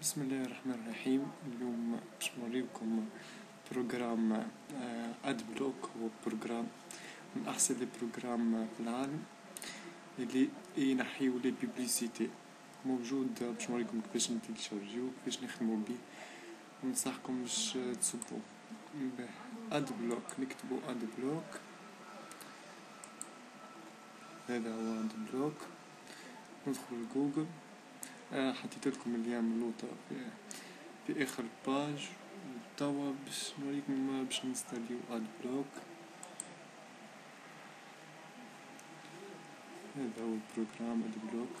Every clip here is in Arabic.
بسم الله الرحمن الرحيم اليوم باش نوريكم programme AdBlock هو programme من احسن les programmes في العالم اللي ينحيو les publicités موجود باش نوريكم كيفاش نتيليشارجيو كيفاش نخدمو بيه ننصحكم باش تسبوه اد بلوك نكتبو اد بلوك هذا هو اد بلوك ندخل جوجل حطيت لكم اللي من لوطا في, في آخر page توا باش نوريكم باش نستاليو AdBlock. هذا هو ال programme AdBlock.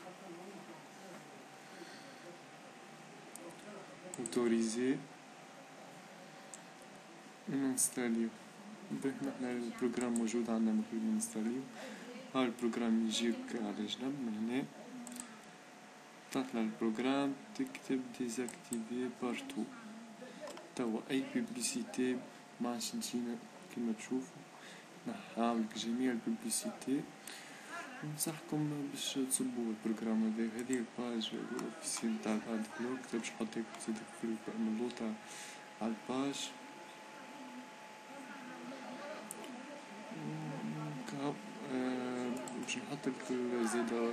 autoriser نستاليو به نحنا ال programme موجود عندنا من نستاليو ها ال programme يجيك على جنب من هنا. تطلع ال programme تكتب désactiver partout. توا أي publicité ما عادش تجينا كيما تشوفوا نحاو لك جميع ال publicité ننصحكم باش تصبوا ال programme هذا. هذه ال page officielle تاع ال AdBlock باش نحطك تزيدك في اللوطة على ال page باش نحطلك زيدا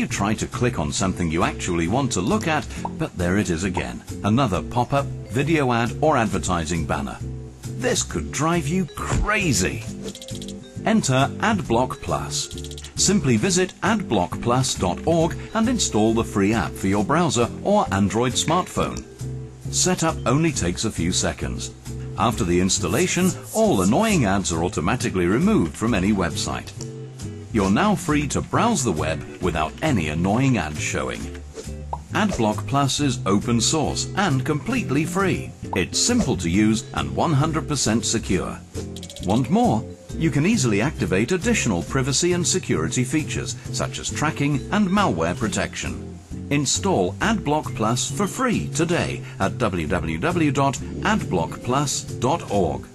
You try to click on something you actually want to look at, but there it is again. Another pop-up, video ad or advertising banner. This could drive you crazy. Enter AdBlock Plus. Simply visit adblockplus.org and install the free app for your browser or Android smartphone. Setup only takes a few seconds. After the installation, all annoying ads are automatically removed from any website. You're now free to browse the web without any annoying ads showing. AdBlock Plus is open source and completely free. It's simple to use and 100% secure. Want more? You can easily activate additional privacy and security features such as tracking and malware protection. Install AdBlock Plus for free today at www.adblockplus.org.